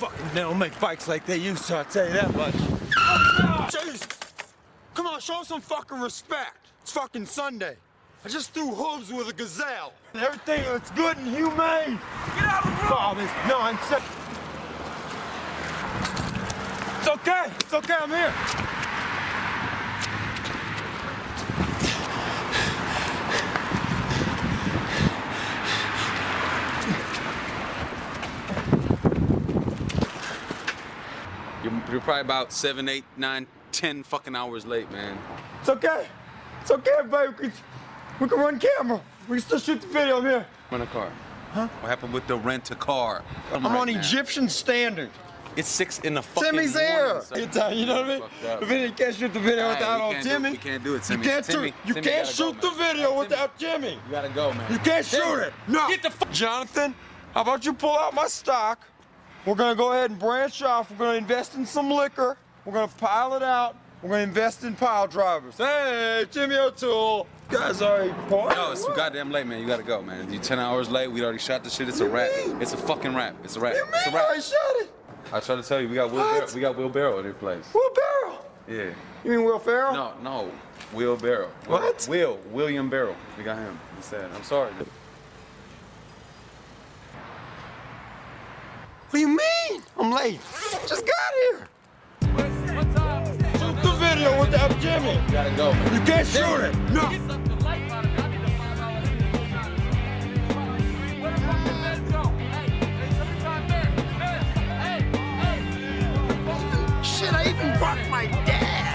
fucking they don't make bikes like they used to, I'll tell you that much. Come on, show some fucking respect. It's fucking Sunday. I just threw hooves with a gazelle. Everything that's good and humane. Get out of the room! Oh, this nonsense. It's okay. It's okay. I'm here. You're probably about seven, eight, nine, ten fucking hours late, man. It's okay. It's okay, baby. We can, we can run camera. We can still shoot the video. I'm here. Rent a car. Huh? What happened with the rent a car? I'm on Egyptian standard. It's six in the fucking Timmy's morning, here. You you know what I mean? Up. The video, can't shoot the video right, without on can't do- Timmy. we can't do it, You can't Timmy, shoot. You Timmy can't gotta go, shoot the video Timmy. without Jimmy. You gotta go, man. You can't shoot it. No. Get the fuck. Jonathan, how about you pull out my stock? We're gonna go ahead and branch off. We're gonna invest in some liquor. We're gonna pile it out. We're gonna invest in pile drivers. Hey, Timmy O'Toole. You guys already partying. No, it's goddamn late, man. You gotta go, man. You're ten hours late. We already shot the shit. It's a wrap. mean? It's a fucking wrap. It's a wrap. You It's a mean I wrap. shot it? I try to tell you, we got Will. Barrow. We got Will Barrow in this place. Will Barrel. Yeah. You mean Will Ferrell? No, no. Will Barrow. What? Will. William Barrow. We got him. He said, I'm sorry. What do you mean? I'm late. Just got here. Shoot the video without Jimmy. You gotta go, man. You can't shoot it. No. Shit, I even brought my dad.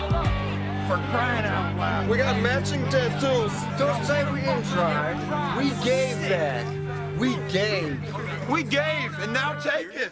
For crying out loud. We got matching tattoos. Don't say we didn't try. We gave back. We gave. We gave, and now take it.